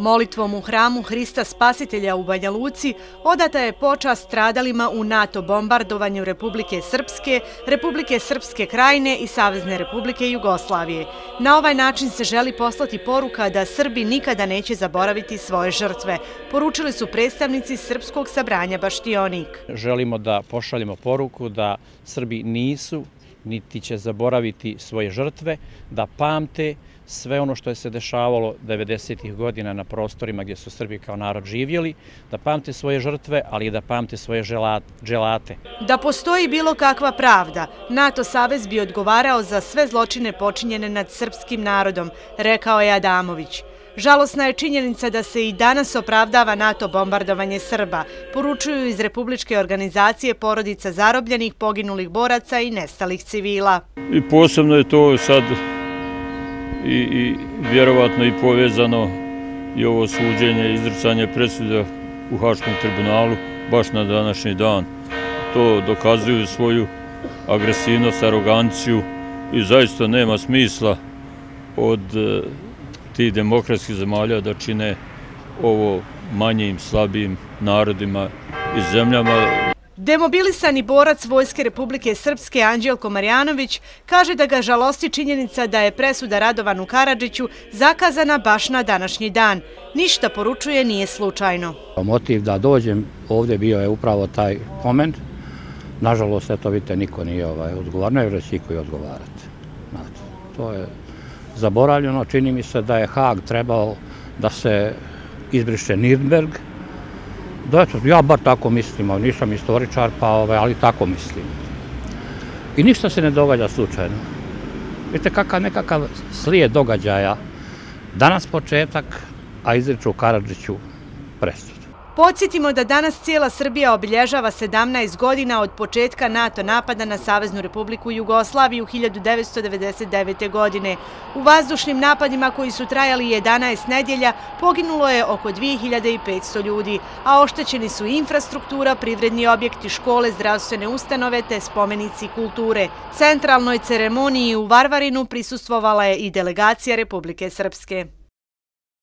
Molitvom u hramu Hrista Spasitelja u Banja Luci odata je počast stradalima u NATO bombardovanju Republike Srpske, Republike Srpske krajine i Savezne Republike Jugoslavije. Na ovaj način se želi poslati poruka da Srbi nikada neće zaboraviti svoje žrtve, poručili su predstavnici Srpskog sabranja Baštionik. Želimo da pošaljemo poruku da Srbi nisu niti će zaboraviti svoje žrtve, da pamte sve ono što je se dešavalo 90-ih godina na prostorima gdje su Srbi kao narod živjeli, da pamte svoje žrtve, ali i da pamte svoje želate. Da postoji bilo kakva pravda, NATO Savez bi odgovarao za sve zločine počinjene nad srpskim narodom, rekao je Adamović. Žalosna je činjenica da se i danas opravdava NATO bombardovanje Srba, poručuju iz Republičke organizacije porodica zarobljenih, poginulih boraca i nestalih civila. I posebno je to sad i vjerovatno i povezano i ovo suđenje, izricanje presuda u Haškom tribunalu baš na današnji dan. To dokazuju svoju agresivnost, aroganciju i zaista nema smisla od e, tih demokratskih zemalja da čine ovo manjim, slabijim narodima i zemljama. Demobilisani borac Vojske Republike Srpske Anđelko Marjanović kaže da ga žalosti činjenica da je presuda Radovanu Karadžiću zakazana baš na današnji dan. Ništa poručuje nije slučajno. Motiv da dođem ovdje bio je upravo taj moment. Nažalost, eto vidite, niko nije ovaj, odgovarno, jer će iko i odgovarati. To je zaboravljeno. Čini mi se da je Haag trebao da se izbriše Nirnberg, Da, eto, ja bar tako mislim, nisam istoričar, pa, ovaj, ali tako mislim. I ništa se ne događa slučajno. Vidite kakav nekakav slijed događaja. Danas početak, a izriču Karadžiću presud. Podsjetimo da danas cijela Srbija obilježava 17 godina od početka NATO napada na Saveznu republiku Jugoslaviju 1999. godine. U vazdušnim napadima koji su trajali 11 nedjelja poginulo je oko 2500 ljudi, a oštećeni su infrastruktura, privredni objekti, škole, zdravstvene ustanove te spomenici kulture. Centralnoj ceremoniji u Varvarinu prisustvovala je i delegacija Republike Srpske.